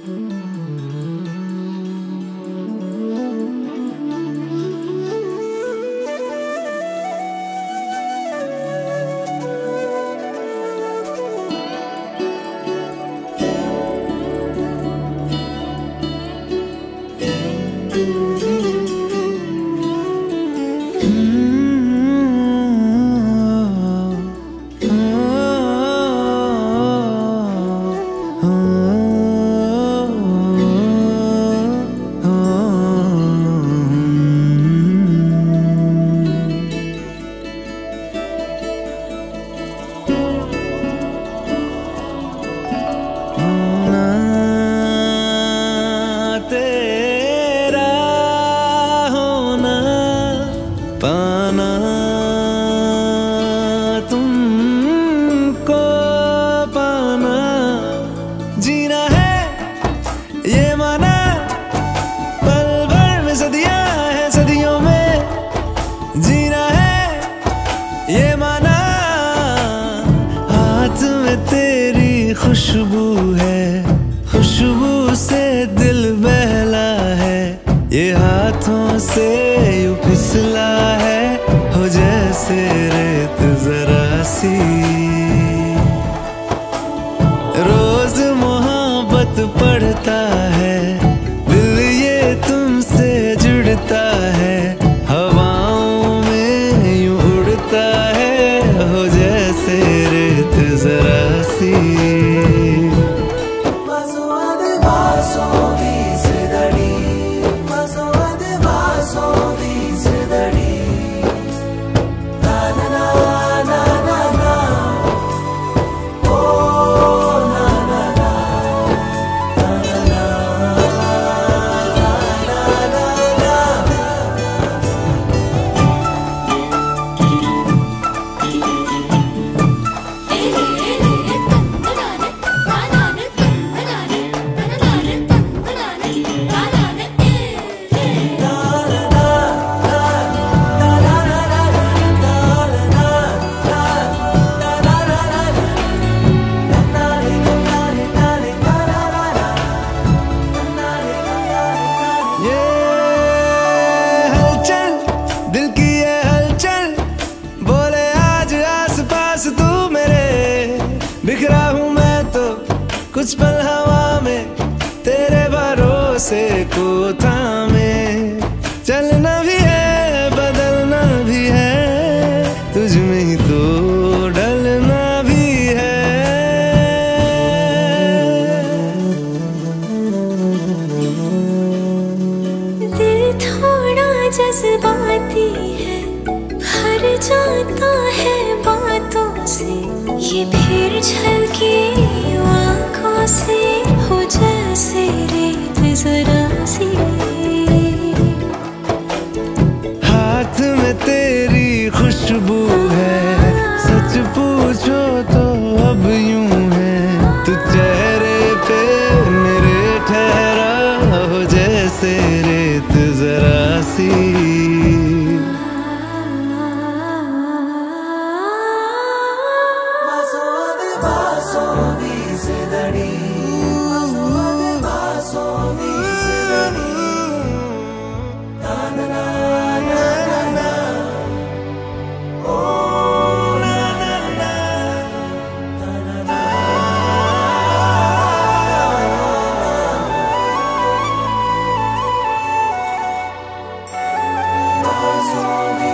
Mm-hmm. तेरी खुशबू है, खुशबू से दिल बहला है। ये हाथों से फिसला है, हो जैसे रेत जरा सी। रोज मोहब्बत पढ़ता बिखरा हूँ मैं तो कुछ पल हवा में, तेरे भरोसे को थामे। चलना भी है, बदलना भी है, तुझ में ही तो ढलना भी है। दिल थोड़ा जज्बाती है, हर जाता तू चेहरे all we